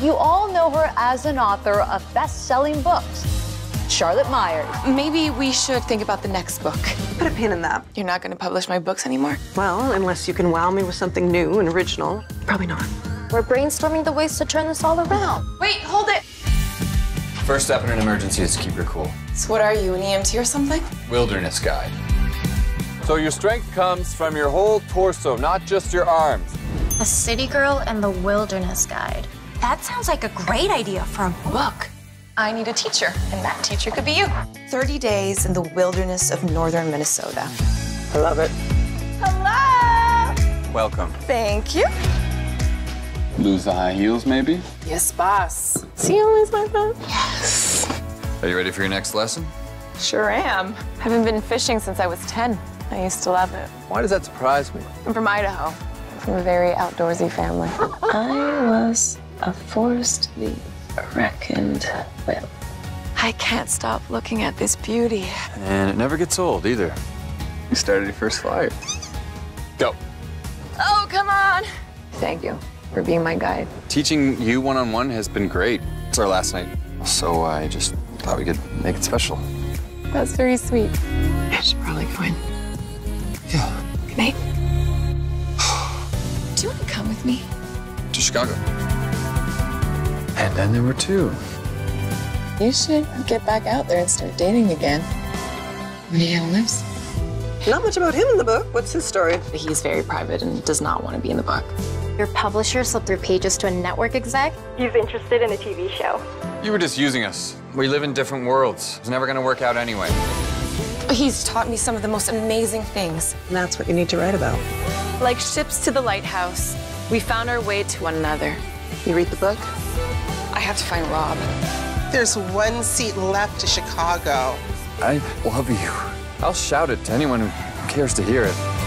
You all know her as an author of best selling books. Charlotte Myers. Maybe we should think about the next book. Put a pin in that. You're not going to publish my books anymore? Well, unless you can wow me with something new and original. Probably not. We're brainstorming the ways to turn this all around. Wait, hold it. First step in an emergency is to keep your cool. So what are you, an EMT or something? Wilderness guide. So your strength comes from your whole torso, not just your arms. A city girl and the wilderness guide. That sounds like a great idea for a book. I need a teacher, and that teacher could be you. 30 days in the wilderness of northern Minnesota. I love it. Hello! Welcome. Thank you. Lose the high heels, maybe? Yes, boss. See you always like that? Yes. Are you ready for your next lesson? Sure am. I haven't been fishing since I was 10. I used to love it. Why does that surprise me? I'm from Idaho, from a very outdoorsy family. I was a force to be reckoned with. I can't stop looking at this beauty. And it never gets old either. You started your first flyer. Go. Oh, come on. Thank you for being my guide. Teaching you one-on-one -on -one has been great. It's our last night, so uh, I just thought we could make it special. That's very sweet. I should probably go in. Yeah. Good night. Do you want to come with me? To Chicago. And then there were two. You should get back out there and start dating again. Indiana lives. Not much about him in the book. What's his story? He's very private and does not want to be in the book. Your publisher slipped through pages to a network exec. He's interested in a TV show. You were just using us. We live in different worlds. It's never gonna work out anyway. He's taught me some of the most amazing things. And that's what you need to write about. Like ships to the lighthouse, we found our way to one another. You read the book? I have to find Rob. There's one seat left to Chicago. I love you. I'll shout it to anyone who cares to hear it.